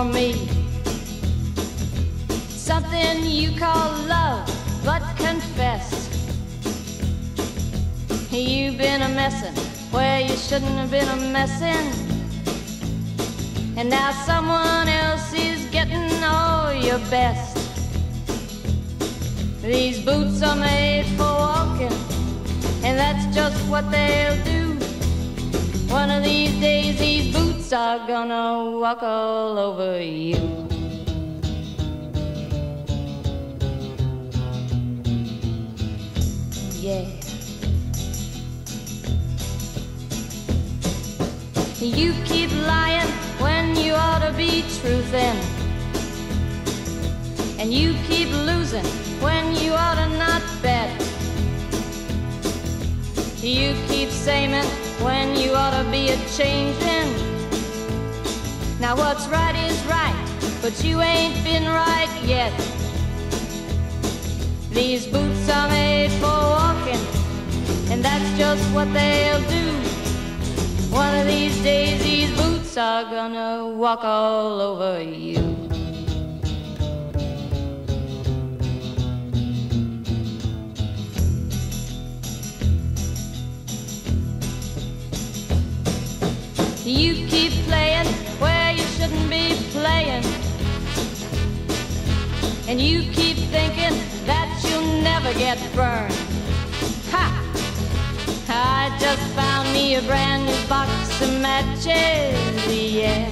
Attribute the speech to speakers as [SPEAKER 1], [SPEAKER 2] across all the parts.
[SPEAKER 1] for me. Something you call love, but confess. You've been a messin' where you shouldn't have been a messin'. And now someone else is getting all your best. These boots are made for walking, and that's just what they'll do. Gonna walk all over you. Yeah. You keep lying when you ought to be truthing. And you keep losing when you ought to not bet. You keep saying when you ought to be a changing. Now what's right is right, but you ain't been right yet. These boots are made for walking, and that's just what they'll do. One of these days, these boots are gonna walk all over you. You keep playing playing. And you keep thinking that you'll never get burned. Ha! I just found me a brand new box of matches, yeah.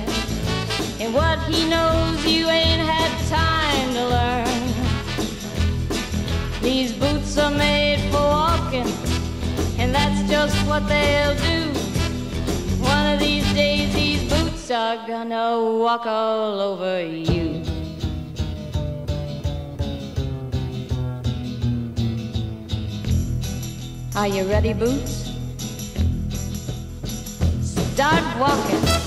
[SPEAKER 1] And what he knows you ain't had time to learn. These boots are made for walking, and that's just what they'll do. Boots are gonna walk all over you. Are you ready, Boots? Start walking.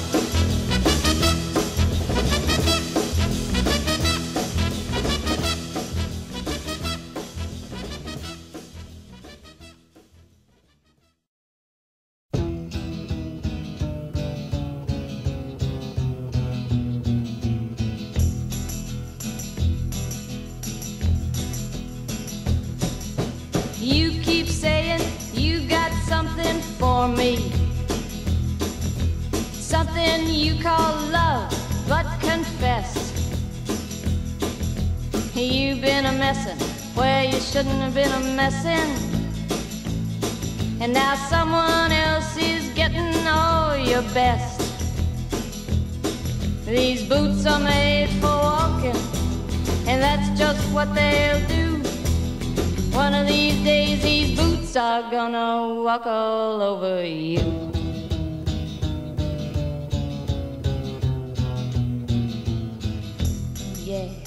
[SPEAKER 1] You've been a messin' where you shouldn't have been a messin'. And now someone else is getting all your best. These boots are made for walking, and that's just what they'll do. One of these days, these boots are gonna walk all over you. Yeah.